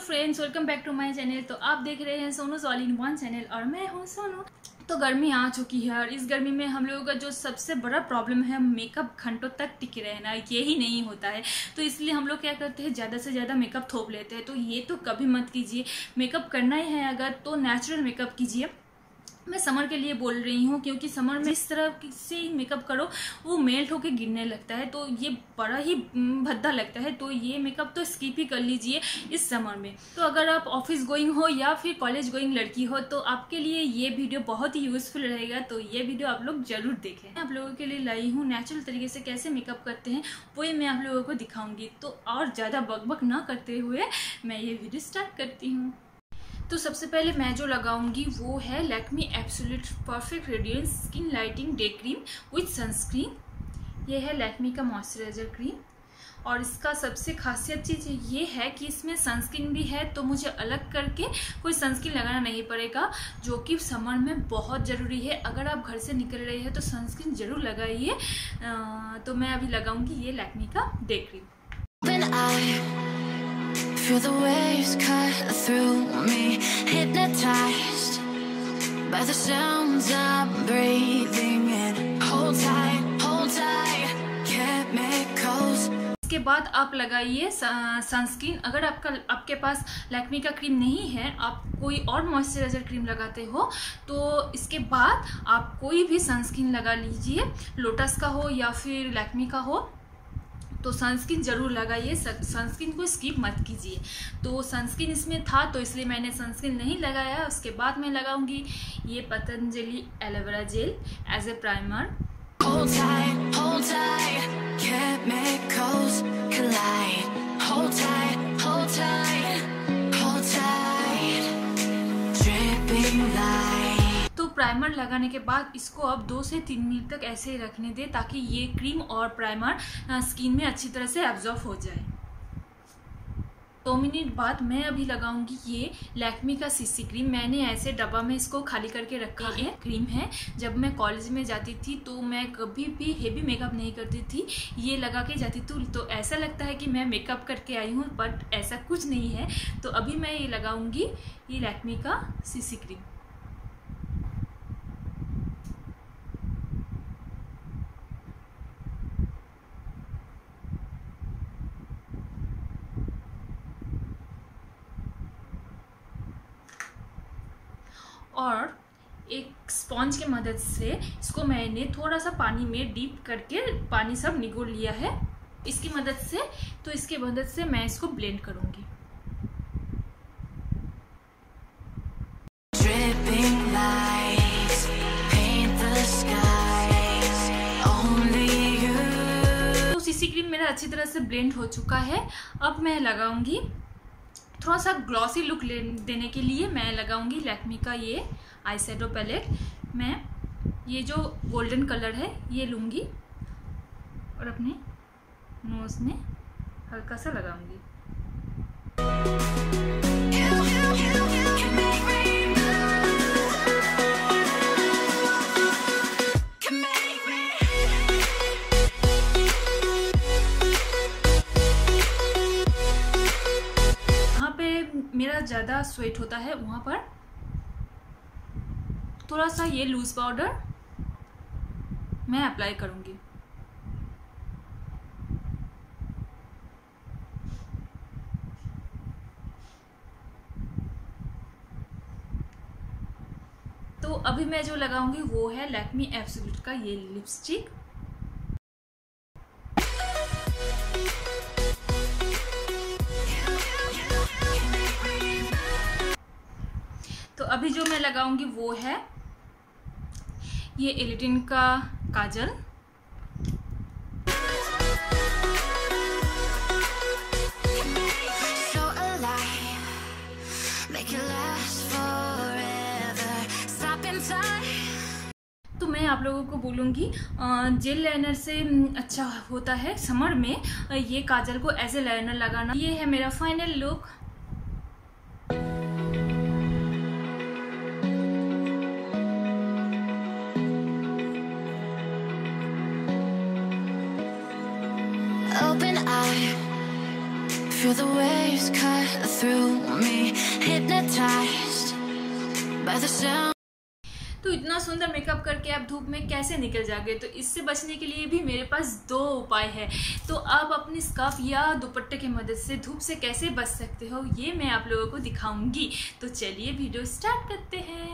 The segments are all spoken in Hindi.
Friends welcome back to my channel तो आप देख रहे हैं सोनू सॉल इन वन चैनल और मैं हूँ सोनू। तो गर्मी आ चुकी है और इस गर्मी में हम लोगों का जो सबसे बड़ा प्रॉब्लम है मेकअप घंटों तक टिके रहना, ये ही नहीं होता है। तो इसलिए हम लोग क्या करते हैं, ज़्यादा से ज़्यादा मेकअप थोप लेते हैं। तो ये तो कभी मत कीजिए मेकअप करना ही है अगर तो नेचुरल मेकअप कीजिए। मैं समर के लिए बोल रही हूँ, क्योंकि समर में इस तरह से मेकअप करो, वो मेल्ट होके गिरने लगता है तो ये बड़ा ही भद्दा लगता है तो ये मेकअप तो स्किप ही कर लीजिए इस समर में। तो अगर आप ऑफ़िस गोइंग हो या फिर कॉलेज गोइंग लड़की हो तो आपके लिए ये वीडियो बहुत ही यूजफुल रहेगा तो ये वीडियो आप लोग ज़रूर देखें। मैं आप लोगों के लिए लाई हूँ नेचुरल तरीके से कैसे मेकअप करते हैं वो मैं आप लोगों को दिखाऊँगी। तो और ज़्यादा बकबक ना करते हुए मैं ये वीडियो स्टार्ट करती हूँ। तो सबसे पहले मैं जो लगाऊँगी वो है Lakme absolute perfect radiance skin lightening day cream with sunscreen ये है लैक्मी का मॉइस्चराइजर क्रीम और इसका सबसे खासियत चीज़ ये है कि इसमें सनस्क्रीन भी है तो मुझे अलग करके कोई सनस्क्रीन लगाना नहीं पड़ेगा, जो कि समर में बहुत ज़रूरी है। अगर आप घर से निकल रहे हैं तो सनस्क्रीन ज़रूर लगाइए। तो मैं अभी लगाऊँगी ये लैक्मी का day cream Feel the waves cut through me Hypnotized by the sounds I'm breathing in. Hold tight, hold tight Chemicals. इसके बाद आप लगाइए सनस्क्रीन अगर आपका आपके पास लैक्मी का क्रीम नहीं है आप कोई और मॉइस्चराइजर क्रीम लगाते हो तो इसके बाद आप कोई भी सनस्क्रीन लगा लीजिए। लोटस का हो या फिर लैक्मी का हो। तो सनस्क्रीन ज़रूर लगाइए। सनस्क्रीन को स्किप मत कीजिए। तो सनस्क्रीन इसमें था तो इसलिए मैंने सनस्क्रीन नहीं लगाया। उसके बाद मैं लगाऊँगी ये Patanjali aloe vera gel as a primer Hold tight, hold tight, primer लगाने के बाद इसको अब दो से तीन मिनट तक ऐसे ही रखने दें ताकि ये क्रीम और प्राइमर स्किन में अच्छी तरह से एब्जॉर्व हो जाए। दो मिनट बाद मैं अभी लगाऊँगी ये लैक्मी का सीसी क्रीम मैंने ऐसे डब्बा में इसको खाली करके रखा है क्रीम है। जब मैं कॉलेज में जाती थी तो मैं कभी भी हेवी मेकअप नहीं करती थी। ये लगा के जाती थी तो ऐसा लगता है कि मैं मेकअप करके आई हूँ बट ऐसा कुछ नहीं है। तो अभी मैं ये लगाऊँगी ये लैक्मी का सीसी क्रीम और एक स्पॉन्ज के मदद से इसको मैंने थोड़ा सा पानी में डीप करके पानी सब निगोल लिया है। इसकी मदद से तो इसकी मदद से मैं इसको ब्लेंड करूँगी। तो सीसी क्रीम मेरा अच्छी तरह से ब्लेंड हो चुका है। अब मैं लगाऊँगी। थोड़ा सा ग्लॉसी लुक देने के लिए मैं लगाऊँगी लैक्मी का ये आई पैलेट मैं ये जो गोल्डन कलर है, ये लूँगी और अपने नोज़ में हल्का सा लगाऊँगी. ज़्यादा स्वेट होता है, वहाँ पर थोड़ा सा ये लूज पाउडर मैं अप्लाई करूँगी। तो अभी मैं जो लगाऊँगी वो है लैक्मी एब्सोल्यूट का ये लिपस्टिक अभी जो मैं लगाऊँगी वो है ये एलिटिन का काजल। तो मैं आप लोगों को बोलूँगी जेल लाइनर से अच्छा होता है समर में ये काजल को एज ए लाइनर लगाना। ये है मेरा final look Feel the waves cut through me, hypnotized by the sound. तो इतना सुंदर मेकअप करके आप धूप में कैसे निकल जाओगे? तो इससे बचने के लिए भी मेरे पास दो उपाय है। तो आप अपनी स्काफ या दुपट्टे की मदद से धूप से कैसे बच सकते हो ये मैं आप लोगों को दिखाऊँगी। तो चलिए वीडियो स्टार्ट करते हैं।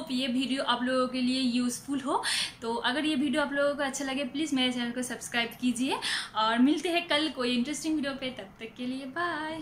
होप ये वीडियो आप लोगों के लिए यूज़फुल हो। तो अगर ये वीडियो आप लोगों को अच्छा लगे प्लीज़ मेरे चैनल को सब्सक्राइब कीजिए। और मिलते हैं कल कोई इंटरेस्टिंग वीडियो पे। तब तक के लिए बाय